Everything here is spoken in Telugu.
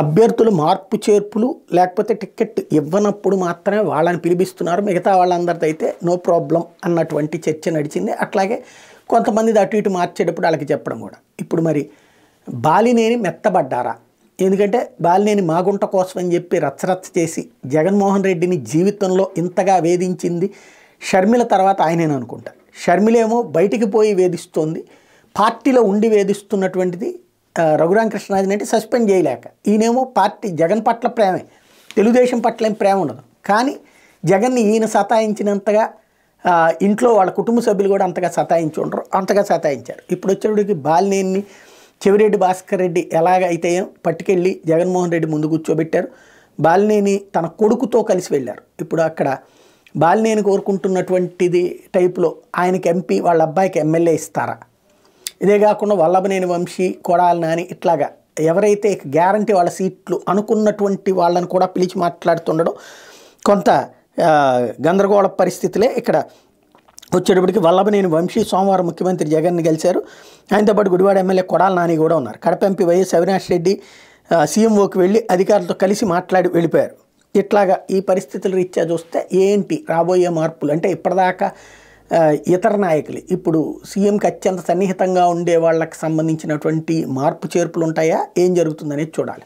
అభ్యర్థులు మార్పు చేర్పులు లేకపోతే టికెట్ ఇవ్వనప్పుడు మాత్రమే వాళ్ళని పిలిపిస్తున్నారు. మిగతా వాళ్ళందరితో అయితే నో ప్రాబ్లం అన్నటువంటి చర్చ నడిచింది. అట్లాగే కొంతమంది అటు ఇటు మార్చేటప్పుడు వాళ్ళకి చెప్పడం కూడా. ఇప్పుడు మరి బాలినేని మెత్తబడ్డారా? ఎందుకంటే బాలినేని మాగుంట కోసం అని చెప్పి రచ్చరచ్చ చేసి జగన్మోహన్ రెడ్డిని జీవితంలో ఇంతగా వేధించింది షర్మిల తర్వాత ఆయనేను అనుకుంటా షర్మిలేమో బయటికి పోయి వేధిస్తోంది. పార్టీలో ఉండి వేధిస్తున్నటువంటిది ఆ, రఘురామ కృష్ణరాజుని అంటే సస్పెండ్ చేయలేక. ఈయనేమో పార్టీ జగన్ పట్ల ప్రేమే. తెలుగుదేశం పట్ల ఏం ప్రేమ ఉండదు. కానీ జగన్ని ఈయన సతాయించినంతగా ఇంట్లో వాళ్ళ కుటుంబ సభ్యులు కూడా అంతగా సతాయించి ఉండరు. అంతగా సతాయించారు. ఇప్పుడు వచ్చేటికి బాలినేని చెవిరెడ్డి భాస్కర్ రెడ్డి ఎలాగైతే పట్టుకెళ్ళి జగన్మోహన్ రెడ్డి ముందు కూర్చోబెట్టారు బాలినేని తన కొడుకుతో కలిసి వెళ్ళారు. ఇప్పుడు అక్కడ బాలినేని కోరుకుంటున్నటువంటిది టైపులో ఆయనకి ఎంపీ వాళ్ళ అబ్బాయికి ఎమ్మెల్యే ఇస్తారా? ఇదే కాకుండా వల్లభనేని వంశీ కొడాలి నాని ఇట్లాగా ఎవరైతే గ్యారంటీ వాళ్ళ సీట్లు అనుకున్నటువంటి వాళ్ళని కూడా పిలిచి మాట్లాడుతుండడం కొంత గందరగోళ పరిస్థితులే ఇక్కడ వచ్చేటప్పటికి వల్లభనేని వంశీ సోమవారం ముఖ్యమంత్రి జగన్ని కలిశారు ఆయనతో పాటు గుడివాడ ఎమ్మెల్యే కొడాల నాని కూడా ఉన్నారు. కడప ఎంపీ వైఎస్ అవినాష్ రెడ్డి సీఎంఓకి వెళ్ళి అధికారులతో కలిసి మాట్లాడి వెళ్ళిపోయారు. ఇట్లాగా ఈ పరిస్థితుల రీత్యా చూస్తే ఏంటి రాబోయే మార్పులు? అంటే ఇప్పటిదాకా ఇతర నాయకులు. ఇప్పుడు సీఎంకి అత్యంత సన్నిహితంగా ఉండే వాళ్ళకి సంబంధించినటువంటి మార్పు చేర్పులు ఉంటాయా? ఏం జరుగుతుందనేది చూడాలి.